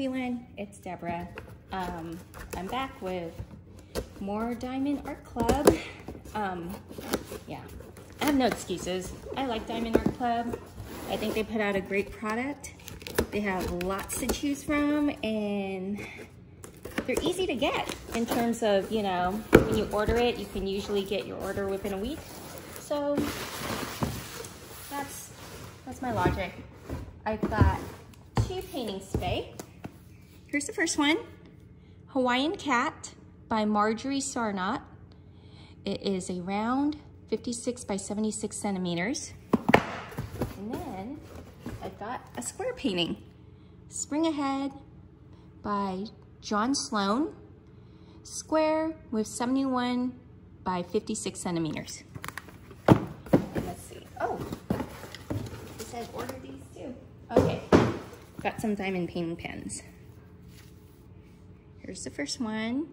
everyone, it's Deborah. Um, I'm back with more Diamond Art Club. Um, yeah, I have no excuses. I like Diamond Art Club. I think they put out a great product. They have lots to choose from and they're easy to get in terms of, you know, when you order it, you can usually get your order within a week. So that's, that's my logic. I've got two paintings today. Here's the first one, Hawaiian Cat by Marjorie Sarnat. It is a round 56 by 76 centimeters. And then I've got a square painting, Spring Ahead by John Sloan, square with 71 by 56 centimeters. And let's see, oh, it says order these too. Okay, got some diamond painting pens. Here's the first one.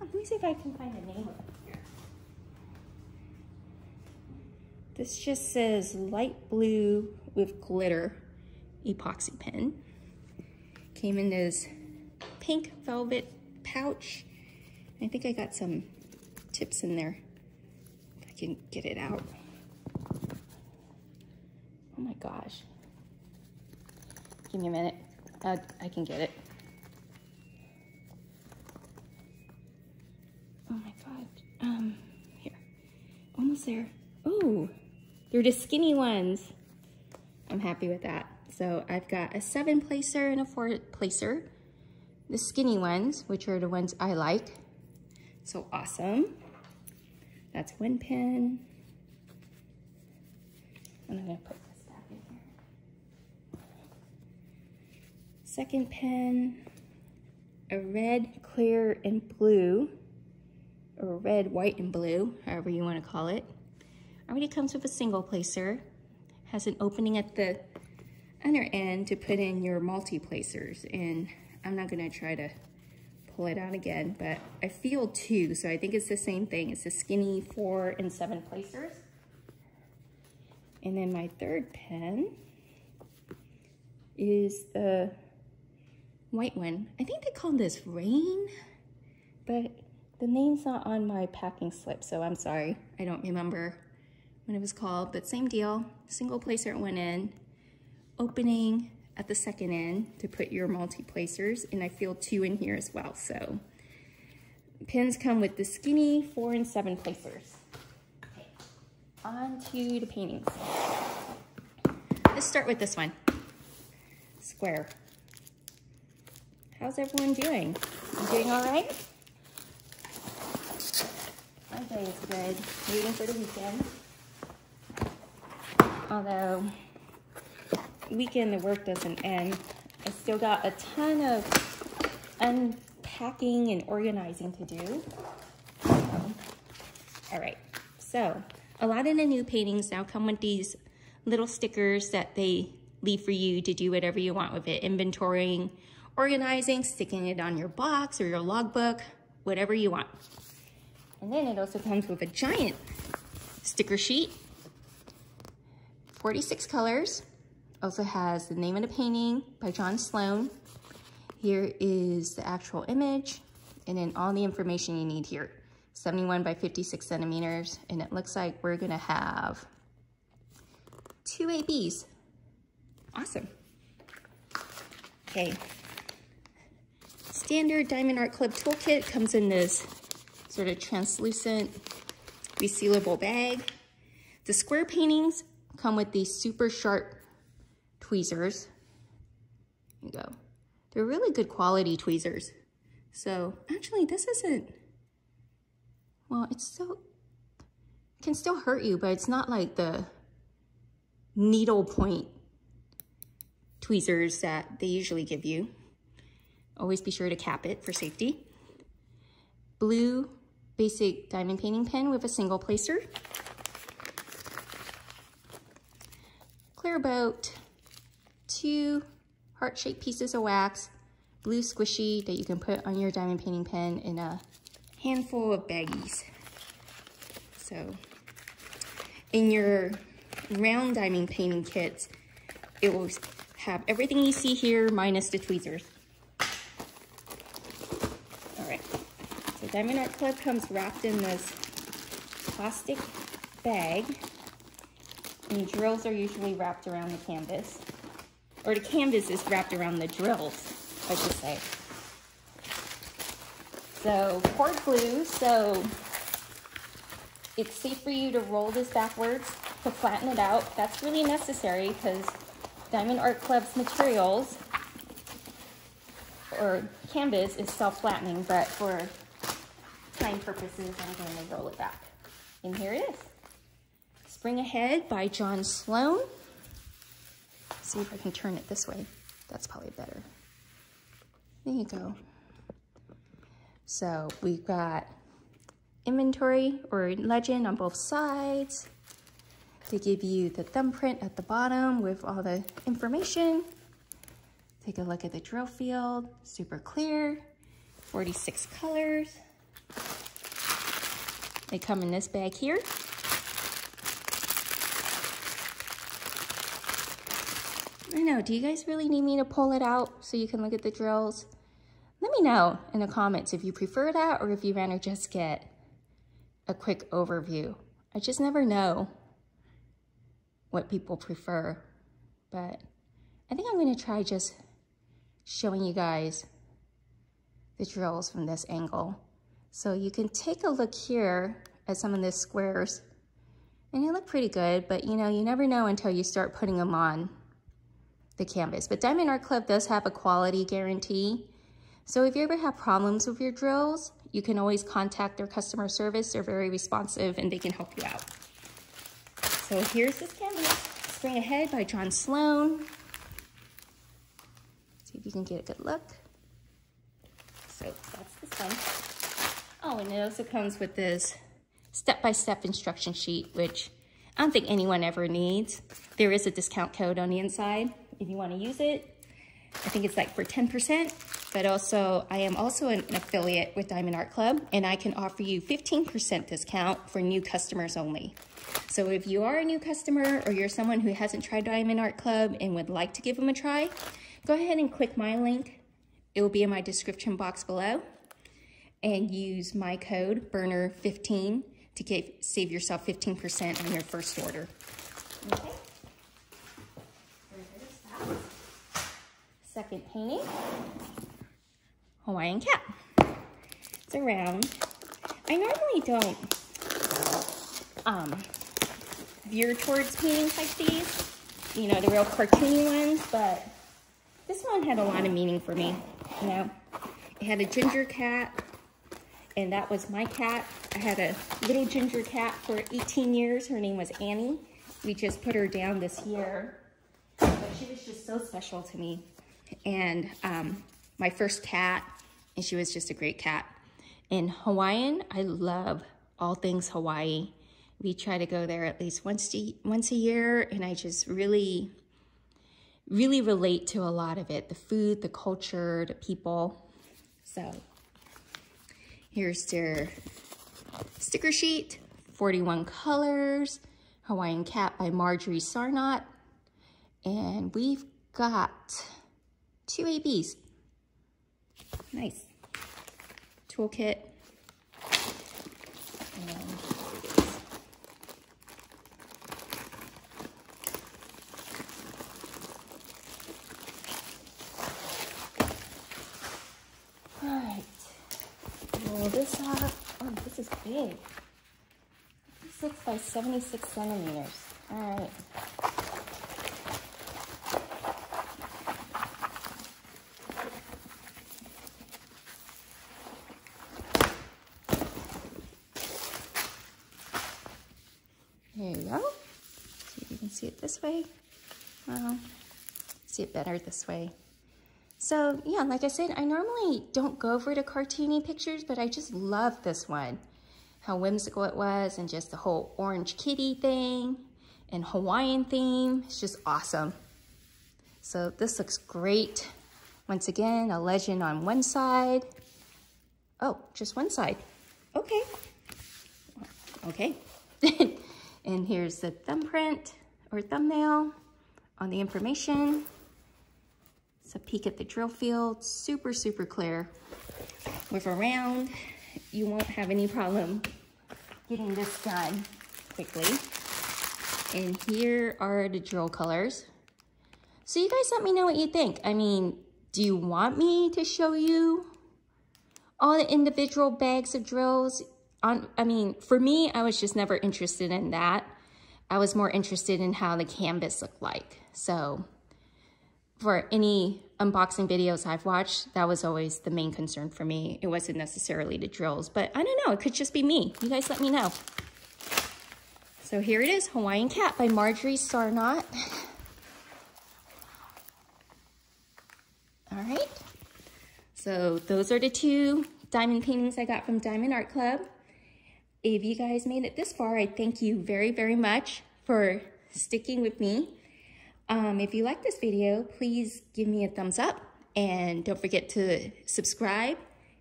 Oh, let me see if I can find the name of it here. This just says light blue with glitter epoxy pen. Came in this pink velvet pouch. I think I got some tips in there. I can get it out. Oh my gosh. Give me a minute. Uh, I can get it. Oh my God. Um, here. There. Oh, they're the skinny ones. I'm happy with that. So I've got a seven placer and a four placer. The skinny ones, which are the ones I like. So awesome. That's one pen. And I'm gonna put this back in here. Second pen, a red, clear, and blue or red, white, and blue, however you want to call it. Already comes with a single placer. Has an opening at the other end to put in your multi-placers. And I'm not going to try to pull it out again, but I feel two, so I think it's the same thing. It's a skinny four and seven placers. And then my third pen is the white one. I think they call this Rain, but the name's not on my packing slip, so I'm sorry. I don't remember when it was called, but same deal. Single placer at one opening at the second end to put your multi-placers, and I feel two in here as well, so. Pins come with the skinny four and seven placers. Okay, on to the paintings. Let's start with this one, square. How's everyone doing? You doing all right? My day is good. Waiting for the weekend. Although, weekend the work doesn't end. I still got a ton of unpacking and organizing to do. All right, so a lot of the new paintings now come with these little stickers that they leave for you to do whatever you want with it. Inventorying, organizing, sticking it on your box or your logbook, whatever you want. And then it also comes with a giant sticker sheet, 46 colors. Also has the name of the painting by John Sloan. Here is the actual image and then all the information you need here. 71 by 56 centimeters. And it looks like we're gonna have two ABs. Awesome. Okay. Standard Diamond Art Club toolkit comes in this sort of translucent resealable bag. The square paintings come with these super sharp tweezers. There you go. They're really good quality tweezers. So actually this isn't, well, it's so, it can still hurt you, but it's not like the needle point tweezers that they usually give you. Always be sure to cap it for safety. Blue basic diamond painting pen with a single placer. Clairboat, two heart-shaped pieces of wax, blue squishy that you can put on your diamond painting pen in a handful of baggies. So in your round diamond painting kits, it will have everything you see here minus the tweezers. All right, so Diamond Art Club comes wrapped in this plastic bag and drills are usually wrapped around the canvas. Or the canvas is wrapped around the drills, I should say. So cord glue, so it's safe for you to roll this backwards to flatten it out. That's really necessary because Diamond Art Club's materials or canvas is self-flattening, but for time purposes, I'm going to roll it back. And here it is. Spring Ahead by John Sloan. See if I can turn it this way. That's probably better. There you go. So we've got inventory or legend on both sides. They give you the thumbprint at the bottom with all the information. Take a look at the drill field, super clear, 46 colors. They come in this bag here. I know, do you guys really need me to pull it out so you can look at the drills? Let me know in the comments if you prefer that or if you rather just get a quick overview. I just never know what people prefer, but I think I'm gonna try just showing you guys the drills from this angle. So you can take a look here at some of the squares and they look pretty good, but you know, you never know until you start putting them on the canvas. But Diamond Art Club does have a quality guarantee. So if you ever have problems with your drills, you can always contact their customer service. They're very responsive and they can help you out. So here's this canvas, Spring Ahead by John Sloan. See if you can get a good look. So that's this one. And it also comes with this step-by-step -step instruction sheet, which I don't think anyone ever needs. There is a discount code on the inside if you want to use it. I think it's like for 10%, but also I am also an affiliate with Diamond Art Club and I can offer you 15% discount for new customers only. So if you are a new customer or you're someone who hasn't tried Diamond Art Club and would like to give them a try, go ahead and click my link. It will be in my description box below and use my code BERNER15 to get, save yourself 15% on your first order. Okay. Second painting, Hawaiian cat. It's around. I normally don't um, veer towards paintings like these, you know, the real cartoony ones, but this one had a lot of meaning for me, you know. It had a ginger cat, and that was my cat. I had a little ginger cat for 18 years. Her name was Annie. We just put her down this year, but she was just so special to me and um, my first cat, and she was just a great cat. In Hawaiian, I love all things Hawaii. We try to go there at least once a, once a year, and I just really, really relate to a lot of it. The food, the culture, the people. So here's their sticker sheet, 41 colors, Hawaiian Cat by Marjorie Sarnat. And we've got two ABs. Nice. Toolkit. All right. Roll this up. Oh, this is big. 6 by 76 centimeters. All right. There you go. See if you can see it this way. Well, see it better this way. So yeah, like I said, I normally don't go over to cartoony pictures, but I just love this one. How whimsical it was and just the whole orange kitty thing and Hawaiian theme. It's just awesome. So this looks great. Once again, a legend on one side. Oh, just one side. Okay. Okay. And here's the thumbprint or thumbnail on the information. It's a peek at the drill field, super, super clear. With a round, you won't have any problem getting this done quickly. And here are the drill colors. So you guys let me know what you think. I mean, do you want me to show you all the individual bags of drills? On, I mean, for me, I was just never interested in that. I was more interested in how the canvas looked like. So for any unboxing videos I've watched, that was always the main concern for me. It wasn't necessarily the drills, but I don't know, it could just be me. You guys let me know. So here it is, Hawaiian Cat by Marjorie Sarnat. All right, so those are the two diamond paintings I got from Diamond Art Club. If you guys made it this far, I thank you very, very much for sticking with me. Um, if you like this video, please give me a thumbs up and don't forget to subscribe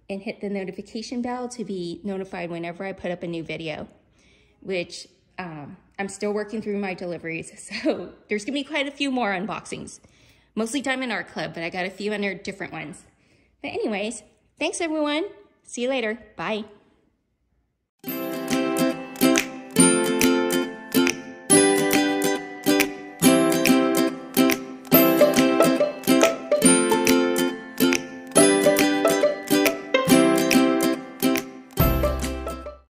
and hit the notification bell to be notified whenever I put up a new video, which um, I'm still working through my deliveries. So there's gonna be quite a few more unboxings, mostly Diamond Art Club, but I got a few other different ones. But anyways, thanks everyone. See you later. Bye.